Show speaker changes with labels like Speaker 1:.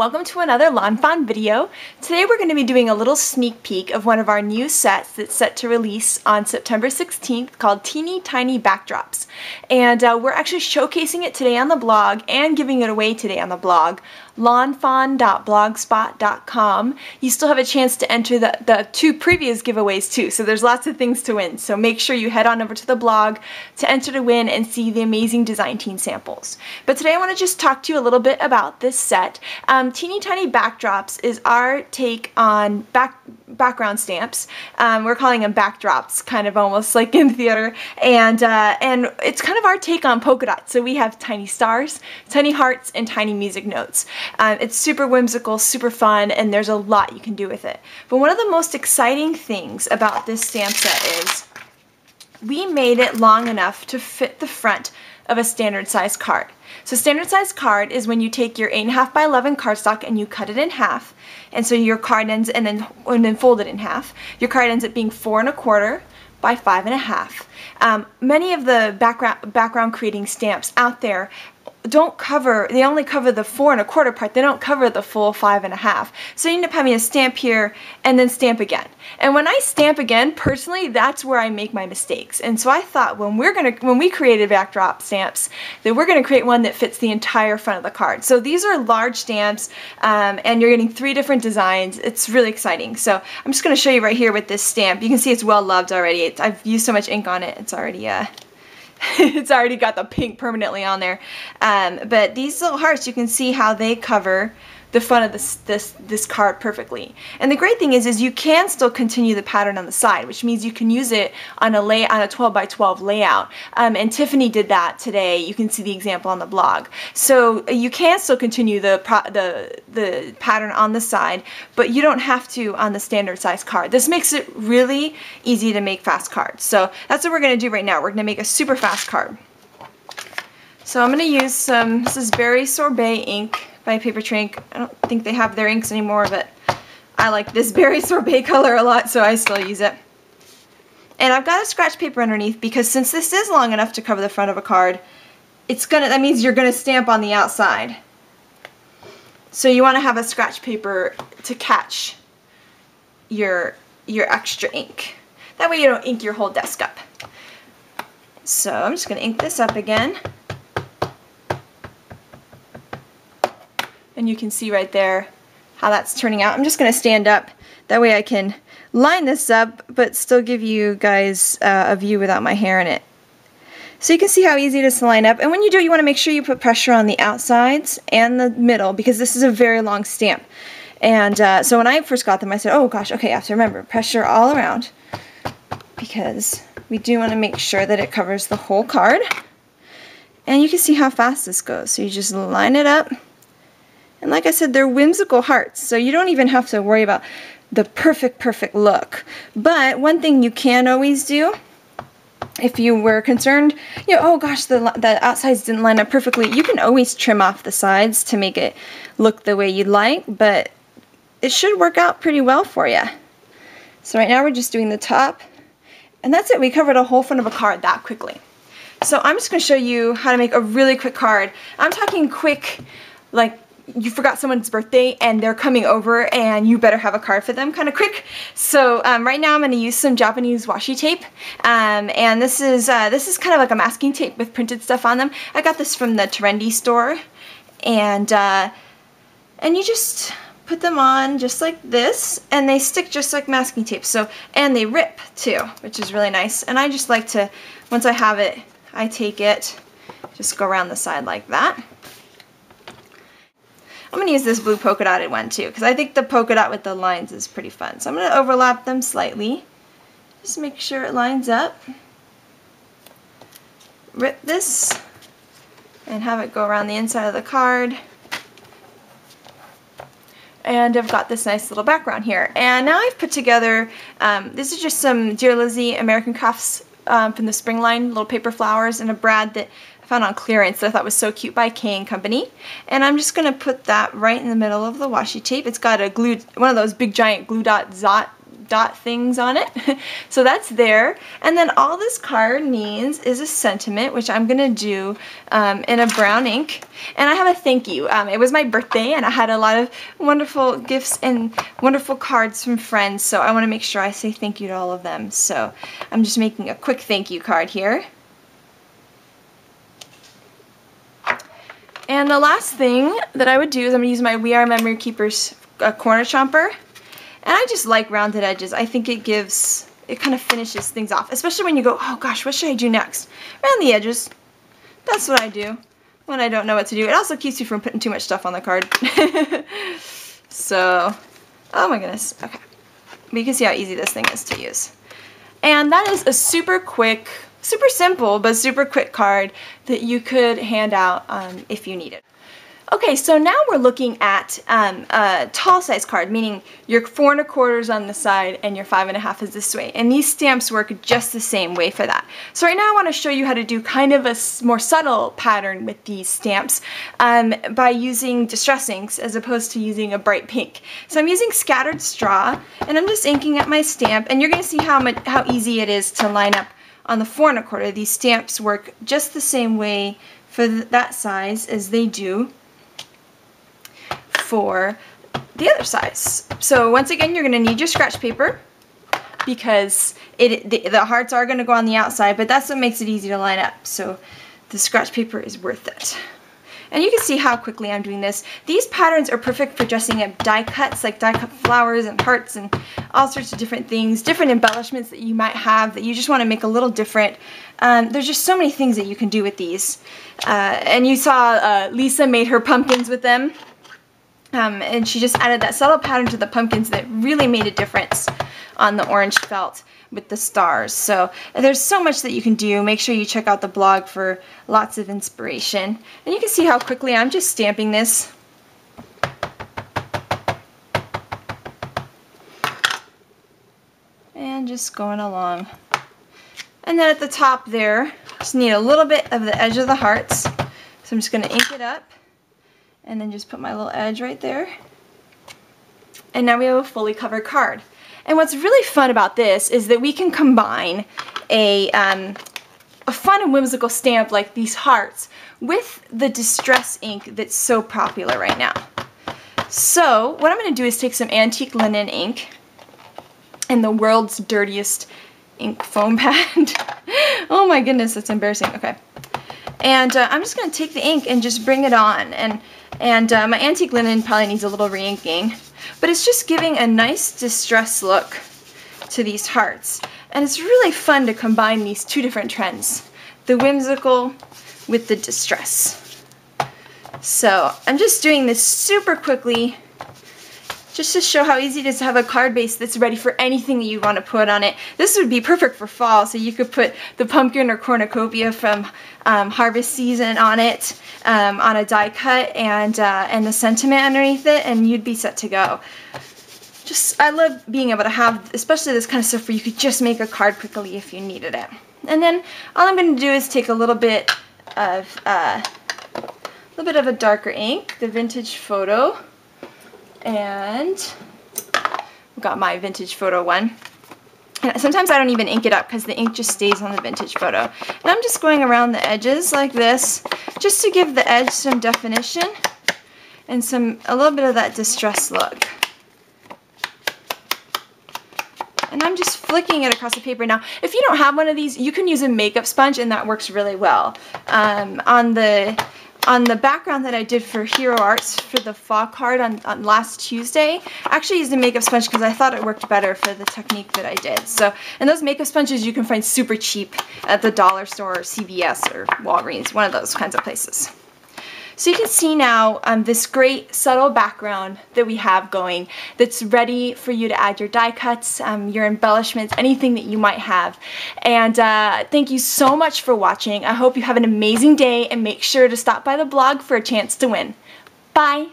Speaker 1: welcome to another Lawn Fawn video. Today we're going to be doing a little sneak peek of one of our new sets that's set to release on September 16th called Teeny Tiny Backdrops. And uh, we're actually showcasing it today on the blog and giving it away today on the blog lawnfawn.blogspot.com. You still have a chance to enter the, the two previous giveaways too, so there's lots of things to win. So make sure you head on over to the blog to enter to win and see the amazing Design Team samples. But today I want to just talk to you a little bit about this set. Um, Teeny Tiny Backdrops is our take on back background stamps. Um, we're calling them backdrops, kind of almost like in theater. And, uh, and it's kind of our take on polka dots. So we have tiny stars, tiny hearts, and tiny music notes. Um, it's super whimsical, super fun, and there's a lot you can do with it. But one of the most exciting things about this stamp set is we made it long enough to fit the front of a standard size card. So standard size card is when you take your 8.5 by 11 cardstock and you cut it in half. And so your card ends, and then, and then fold it in half. Your card ends up being four and a quarter by five and a half. Um, many of the background, background creating stamps out there don't cover, they only cover the four and a quarter part, they don't cover the full five and a half. So you end up having to stamp here and then stamp again. And when I stamp again, personally, that's where I make my mistakes. And so I thought when we're gonna, when we created backdrop stamps, that we're gonna create one that fits the entire front of the card. So these are large stamps um, and you're getting three different designs. It's really exciting. So I'm just gonna show you right here with this stamp. You can see it's well loved already. It's, I've used so much ink on it, it's already, uh, it's already got the pink permanently on there. Um, but these little hearts, you can see how they cover the front of this, this, this card perfectly. And the great thing is, is you can still continue the pattern on the side, which means you can use it on a lay on a 12 by 12 layout. Um, and Tiffany did that today. You can see the example on the blog. So uh, you can still continue the, the, the pattern on the side, but you don't have to on the standard size card. This makes it really easy to make fast cards. So that's what we're going to do right now. We're going to make a super fast card. So I'm going to use some, this is Berry Sorbet ink by Paper Papertrey Ink. I don't think they have their inks anymore, but I like this berry sorbet color a lot, so I still use it. And I've got a scratch paper underneath because since this is long enough to cover the front of a card, it's gonna, that means you're gonna stamp on the outside. So you wanna have a scratch paper to catch your, your extra ink. That way you don't ink your whole desk up. So I'm just gonna ink this up again. And you can see right there how that's turning out. I'm just going to stand up. That way I can line this up, but still give you guys uh, a view without my hair in it. So you can see how easy it is to line up. And when you do, you want to make sure you put pressure on the outsides and the middle because this is a very long stamp. And uh, so when I first got them, I said, oh gosh, okay, I have to remember, pressure all around because we do want to make sure that it covers the whole card. And you can see how fast this goes. So you just line it up and like I said, they're whimsical hearts, so you don't even have to worry about the perfect, perfect look. But one thing you can always do, if you were concerned, you know, oh gosh, the, the outsides didn't line up perfectly, you can always trim off the sides to make it look the way you'd like, but it should work out pretty well for you. So right now we're just doing the top, and that's it. We covered a whole front of a card that quickly. So I'm just going to show you how to make a really quick card. I'm talking quick, like you forgot someone's birthday and they're coming over and you better have a card for them kind of quick. So um, right now I'm going to use some Japanese washi tape um, and this is uh, this is kind of like a masking tape with printed stuff on them. I got this from the Trendy store and uh, and you just put them on just like this and they stick just like masking tape so and they rip too which is really nice and I just like to once I have it I take it just go around the side like that I'm to use this blue polka dotted one too because I think the polka dot with the lines is pretty fun. So I'm to overlap them slightly. Just make sure it lines up. Rip this and have it go around the inside of the card. And I've got this nice little background here. And now I've put together, um, this is just some Dear Lizzy American Crafts um, from the spring line, little paper flowers, and a brad that found on clearance that I thought was so cute by K & Company. And I'm just going to put that right in the middle of the washi tape. It's got a glue, one of those big giant glue dot zot dot things on it. so that's there. And then all this card needs is a sentiment, which I'm going to do um, in a brown ink. And I have a thank you. Um, it was my birthday and I had a lot of wonderful gifts and wonderful cards from friends. So I want to make sure I say thank you to all of them. So I'm just making a quick thank you card here. And the last thing that I would do is I'm to use my We Are Memory Keepers uh, corner chomper. And I just like rounded edges. I think it gives, it kind of finishes things off. Especially when you go, oh gosh, what should I do next? Round the edges. That's what I do when I don't know what to do. It also keeps you from putting too much stuff on the card. so, oh my goodness. Okay. But you can see how easy this thing is to use. And that is a super quick super simple but super quick card that you could hand out um, if you need it. Okay, so now we're looking at um, a tall size card, meaning your four and a quarters on the side and your five and a half is this way. And these stamps work just the same way for that. So right now I want to show you how to do kind of a more subtle pattern with these stamps um, by using distress inks as opposed to using a bright pink. So I'm using scattered straw and I'm just inking up my stamp and you're going to see how, much, how easy it is to line up on the four and a quarter, these stamps work just the same way for th that size as they do for the other size. So once again, you're going to need your scratch paper because it the, the hearts are going to go on the outside, but that's what makes it easy to line up. So the scratch paper is worth it. And you can see how quickly I'm doing this. These patterns are perfect for dressing up die cuts, like die cut flowers and hearts and all sorts of different things, different embellishments that you might have that you just want to make a little different. Um, there's just so many things that you can do with these. Uh, and you saw uh, Lisa made her pumpkins with them. Um, and she just added that subtle pattern to the pumpkins that really made a difference on the orange felt with the stars. So there's so much that you can do. Make sure you check out the blog for lots of inspiration. And you can see how quickly I'm just stamping this. And just going along. And then at the top there, just need a little bit of the edge of the hearts. So I'm just going to ink it up and then just put my little edge right there. And now we have a fully covered card. And what's really fun about this is that we can combine a, um, a fun and whimsical stamp like these hearts with the distress ink that's so popular right now. So what I'm going to do is take some antique linen ink and the world's dirtiest ink foam pad. oh my goodness, that's embarrassing. Okay. And uh, I'm just going to take the ink and just bring it on. And, and uh, my antique linen probably needs a little re-inking. But it's just giving a nice distress look to these hearts. And it's really fun to combine these two different trends. The whimsical with the distress. So I'm just doing this super quickly just to show how easy it is to have a card base that's ready for anything that you want to put on it. This would be perfect for fall, so you could put the pumpkin or cornucopia from um, harvest season on it, um, on a die cut, and, uh, and the sentiment underneath it, and you'd be set to go. Just, I love being able to have, especially this kind of stuff where you could just make a card quickly if you needed it. And then all I'm going to do is take a little bit of, uh, a little bit of a darker ink, the vintage photo, and got my vintage photo one. And sometimes I don't even ink it up because the ink just stays on the vintage photo. And I'm just going around the edges like this just to give the edge some definition and some a little bit of that distress look. And I'm just flicking it across the paper. Now, if you don't have one of these, you can use a makeup sponge and that works really well. Um, on the on the background that I did for Hero Arts for the fall card on, on last Tuesday, I actually used a makeup sponge because I thought it worked better for the technique that I did. So, and those makeup sponges you can find super cheap at the dollar store or CVS or Walgreens, one of those kinds of places. So you can see now um, this great subtle background that we have going that's ready for you to add your die cuts, um, your embellishments, anything that you might have. And uh, thank you so much for watching. I hope you have an amazing day and make sure to stop by the blog for a chance to win. Bye!